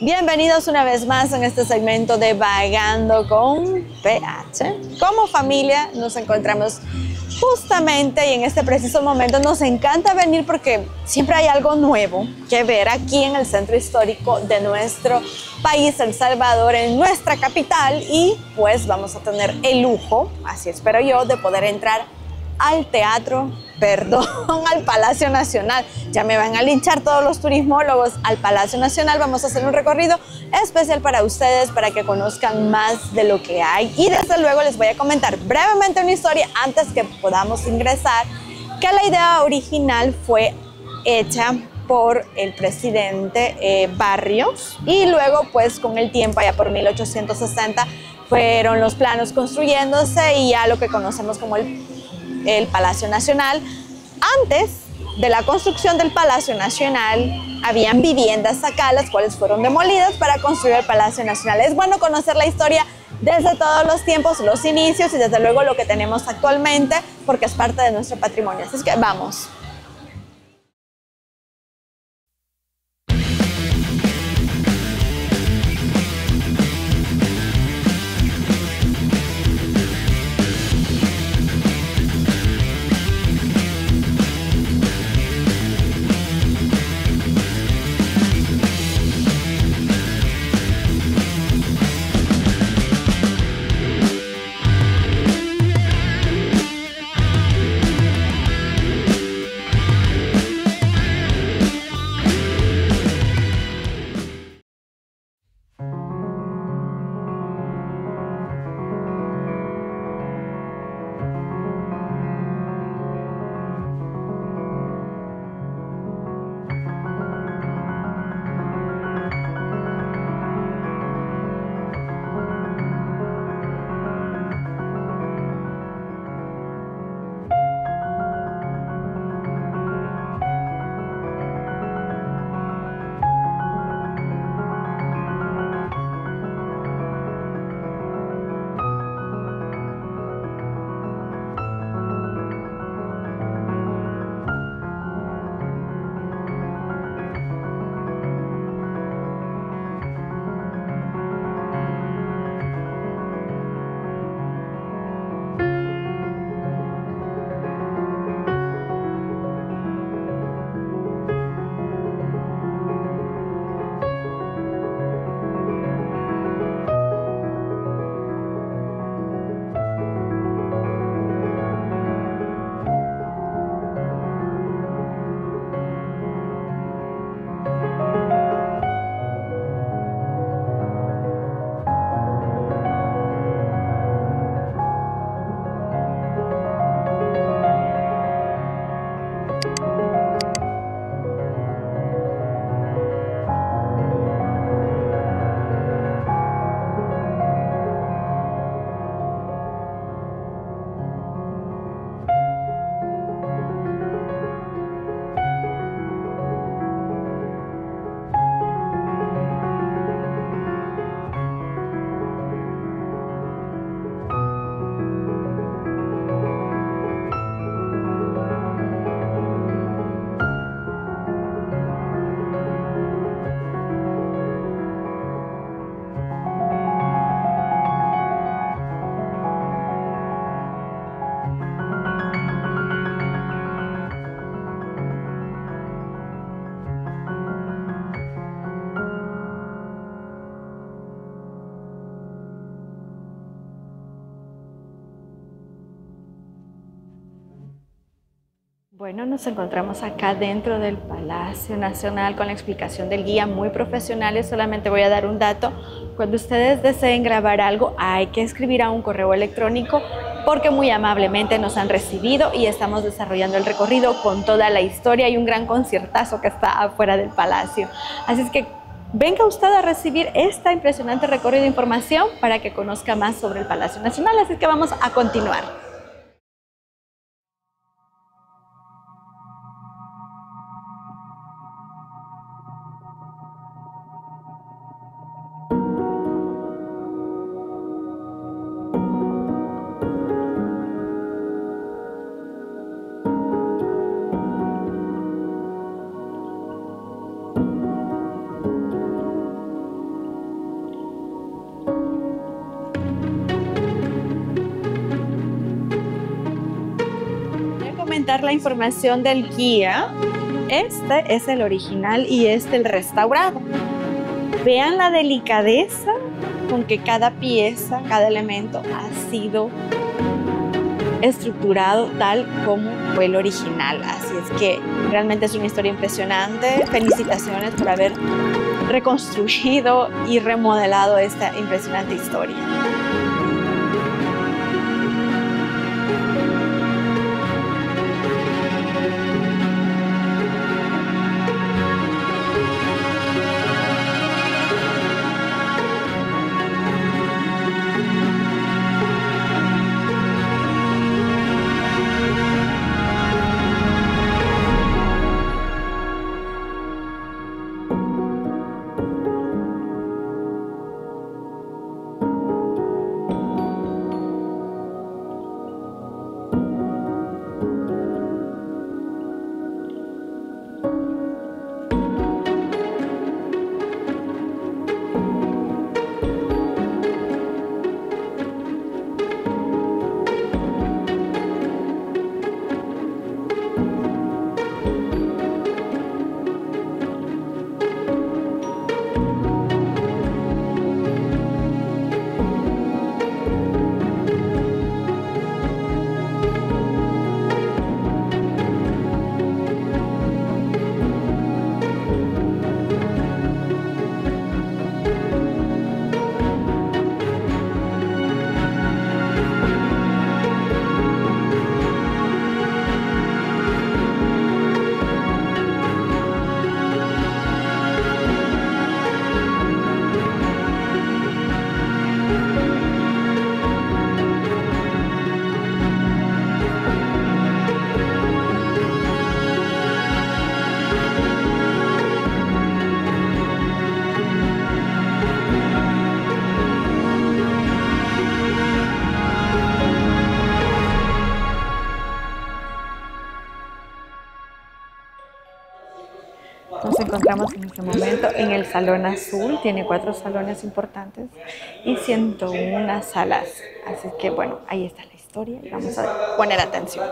Bienvenidos una vez más en este segmento de Vagando con PH. Como familia nos encontramos justamente y en este preciso momento nos encanta venir porque siempre hay algo nuevo que ver aquí en el centro histórico de nuestro país, El Salvador, en nuestra capital y pues vamos a tener el lujo, así espero yo, de poder entrar al teatro, perdón, al Palacio Nacional. Ya me van a linchar todos los turismólogos al Palacio Nacional. Vamos a hacer un recorrido especial para ustedes, para que conozcan más de lo que hay. Y desde luego les voy a comentar brevemente una historia antes que podamos ingresar, que la idea original fue hecha por el presidente eh, Barrios y luego pues con el tiempo, allá por 1860, fueron los planos construyéndose y ya lo que conocemos como el el Palacio Nacional. Antes de la construcción del Palacio Nacional, habían viviendas acá, las cuales fueron demolidas para construir el Palacio Nacional. Es bueno conocer la historia desde todos los tiempos, los inicios y desde luego lo que tenemos actualmente, porque es parte de nuestro patrimonio. Así que vamos. Bueno, nos encontramos acá dentro del Palacio Nacional con la explicación del guía muy profesional y solamente voy a dar un dato. Cuando ustedes deseen grabar algo hay que escribir a un correo electrónico porque muy amablemente nos han recibido y estamos desarrollando el recorrido con toda la historia y un gran conciertazo que está afuera del palacio. Así es que venga usted a recibir esta impresionante recorrido de información para que conozca más sobre el Palacio Nacional. Así que vamos a continuar. La información del guía. Este es el original y este el restaurado. Vean la delicadeza con que cada pieza, cada elemento ha sido estructurado tal como fue el original. Así es que realmente es una historia impresionante. Felicitaciones por haber reconstruido y remodelado esta impresionante historia. En el Salón Azul, tiene cuatro salones importantes y 101 salas. Así que bueno, ahí está la historia y vamos a poner atención.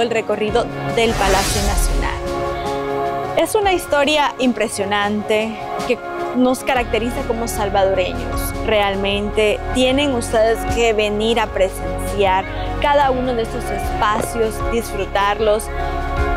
El recorrido del Palacio Nacional. Es una historia impresionante que nos caracteriza como salvadoreños. Realmente tienen ustedes que venir a presenciar cada uno de estos espacios, disfrutarlos.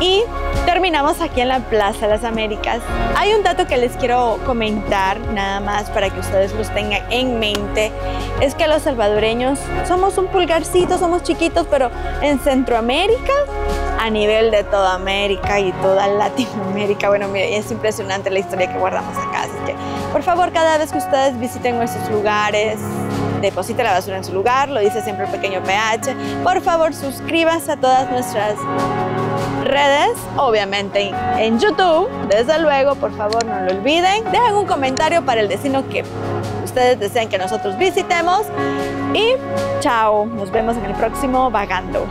Y terminamos aquí en la Plaza las Américas. Hay un dato que les quiero comentar, nada más para que ustedes los tengan en mente, es que los salvadoreños somos un pulgarcito, somos chiquitos, pero en Centroamérica, a nivel de toda América y toda Latinoamérica, bueno, mira, es impresionante la historia que guardamos acá, así que por favor, cada vez que ustedes visiten nuestros lugares, deposite la basura en su lugar, lo dice siempre el pequeño PH. Por favor, suscríbanse a todas nuestras redes, obviamente en YouTube, desde luego, por favor no lo olviden. Dejen un comentario para el destino que ustedes desean que nosotros visitemos y chao, nos vemos en el próximo Vagando.